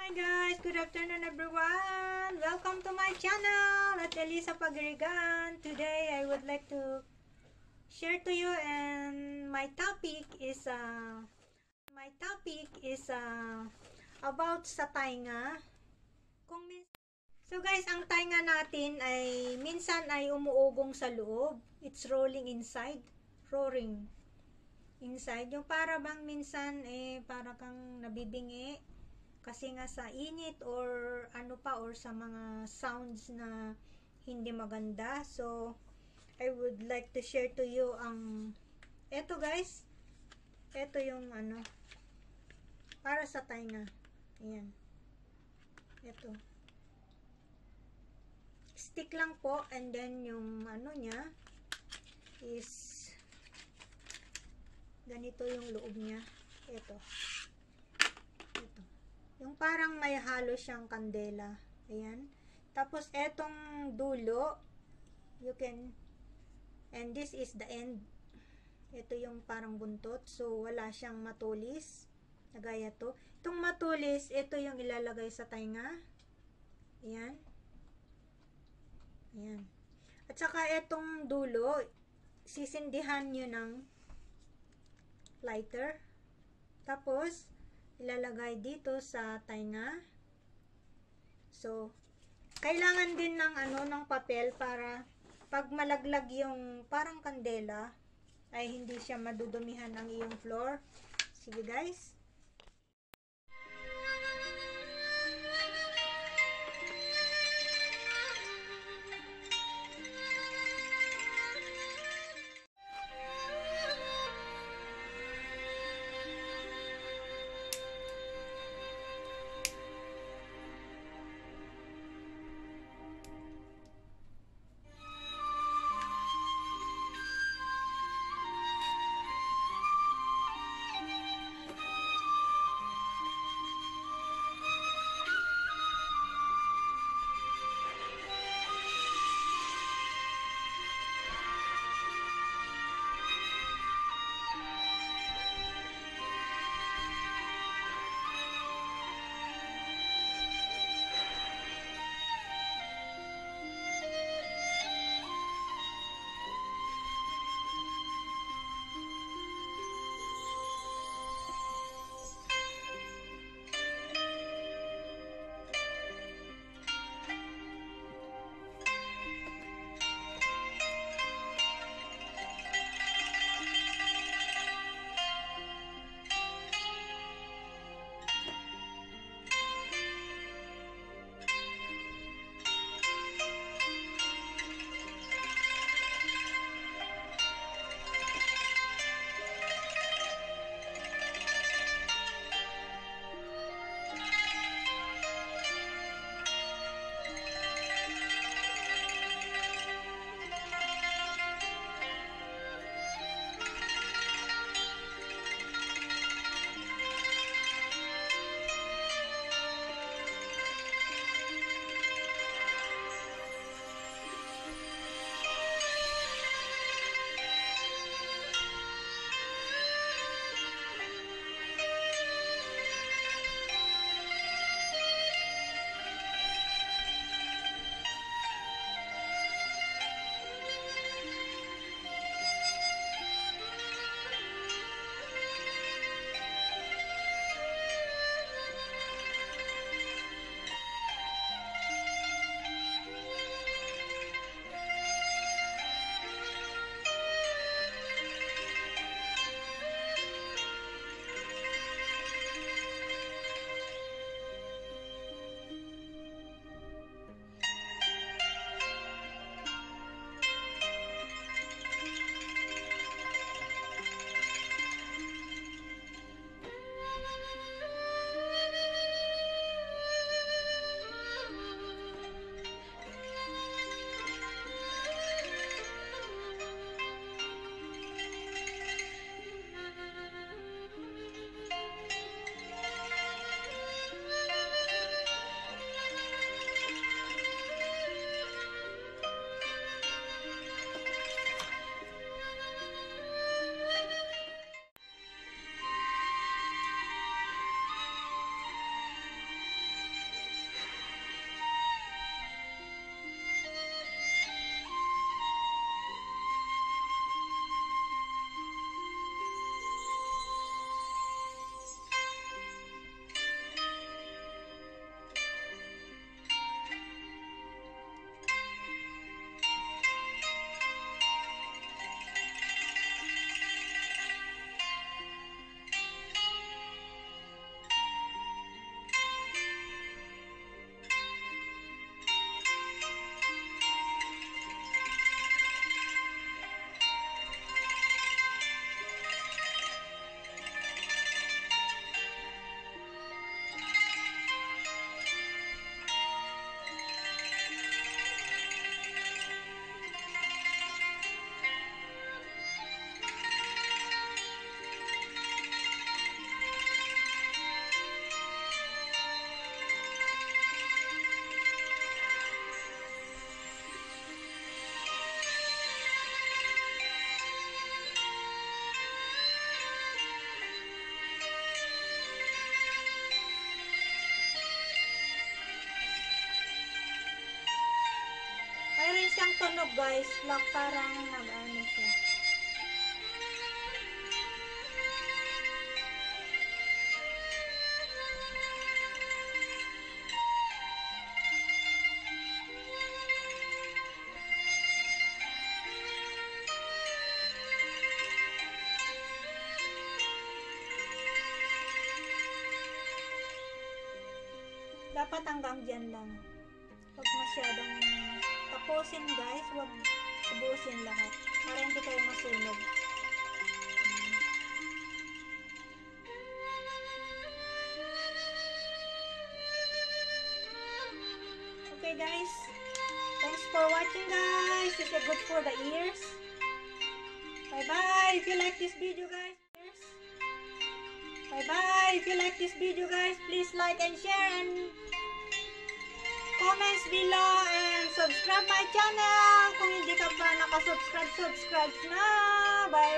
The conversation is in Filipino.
Hi guys, good afternoon everyone. Welcome to my channel at Elisa Pagrigan. Today I would like to share to you and my topic is uh, my topic is uh, about sa tainga. Kung So guys, ang tainga natin ay minsan ay umuugong sa loob. It's rolling inside, roaring inside. Yung para bang minsan eh para kang nabibingi kasi nga sa init or ano pa or sa mga sounds na hindi maganda. So I would like to share to you ang eto guys. Eto yung ano para sa tainga. Ayan. Eto. Stick lang po and then yung ano niya is ganito yung loob niya. Ito. Yung parang may halo siyang kandela. Ayan. Tapos, etong dulo, you can, and this is the end. Ito yung parang buntot. So, wala siyang matulis. Nagaya to. Itong matulis, ito yung ilalagay sa tainga. Ayan. Ayan. At saka, etong dulo, sisindihan nyo ng lighter. Tapos, ilalagay dito sa tainga. So, kailangan din ng ano ng papel para pag malaglag yung parang kandela ay hindi siya madudumihan ng iyong floor. Sige guys. Guys. Lock parang nag-ano siya. Dapat hanggang dyan lang. Huwag masyadong tapusin guys. Huwag ubusin lahat. Para hindi kayo masunog. Okay guys. Thanks for watching guys. Is it good for the ears? Bye bye. If you like this video guys. Bye bye. If you like this video guys, please like and share and comments below and subscribe my channel. Kung hindi ka pa nakasubscribe, subscribe na. Bye.